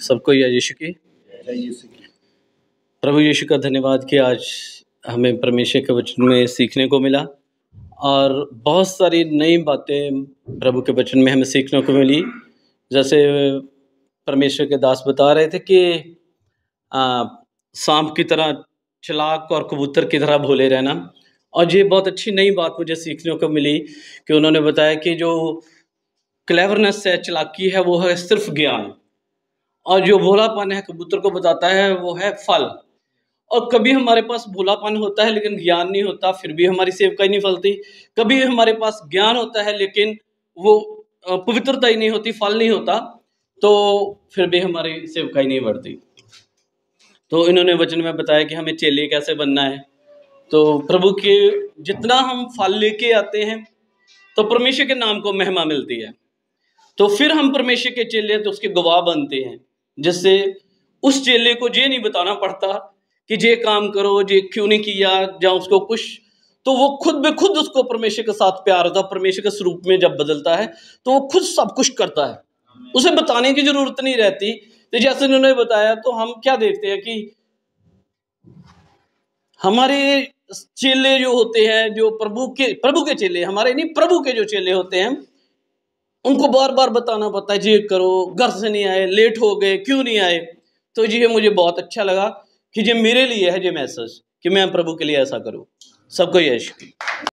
सबको यह यीशु की? प्रभु यीशु का धन्यवाद कि आज हमें परमेश्वर के वचन में सीखने को मिला और बहुत सारी नई बातें प्रभु के वचन में हमें सीखने को मिली। जैसे परमेश्वर के दास बता रहे थे कि सांप की तरह चलाक और कबूतर की तरह भोले रहना। और ये बहुत अच्छी नई बात मुझे सीखने को मिली कि उन्होंने बताया कि जो क्लेवरनेस है चलाकी है वो है सिर्फ़ ज्ञान। और जो भोलापन है कबूतर को बताता है, वो है फल। और कभी हमारे पास भोलापन होता है, लेकिन ज्ञान नहीं होता, फिर भी हमारी सेवकाई नहीं फलती। कभी हमारे पास ज्ञान होता है, लेकिन वो पवित्रता ही नहीं होती, फल नहीं होता तो फिर भी हमारी सेवकाई नहीं बढ़ती। तो इन्होंने वचन में बताया कि हमें चेले कैसे बनना है। तो प्रभु के, जितना हम फल लेके आते हैं तो परमेश्वर के नाम को महिमा मिलती है। तो फिर हम परमेश्वर के चेले तो उसके गवाह बनते हैं। जिससे उस चेले को ये नहीं बताना पड़ता कि ये काम करो ये क्यों नहीं किया, या उसको कुछ। तो वो खुद में खुद उसको परमेश्वर के साथ प्यार होता है, परमेश्वर के स्वरूप में जब बदलता है तो वो खुद सब कुछ करता है। उसे बताने की ज़रूरत नहीं रहती। तो जैसे उन्होंने बताया तो हम क्या देखते हैं कि हमारे चेले जो होते हैं, जो प्रभु के प्रभु के चेले, हमारे नहीं, प्रभु के जो चेले होते हैं उनको बार बार बताना पड़ता है, जी करो, घर से नहीं आए लेट हो गए, क्यों नहीं आए? तो जी मुझे बहुत अच्छा लगा कि जी मेरे लिए है जी मैसेज कि मैं प्रभु के लिए ऐसा करूँ। सबको यश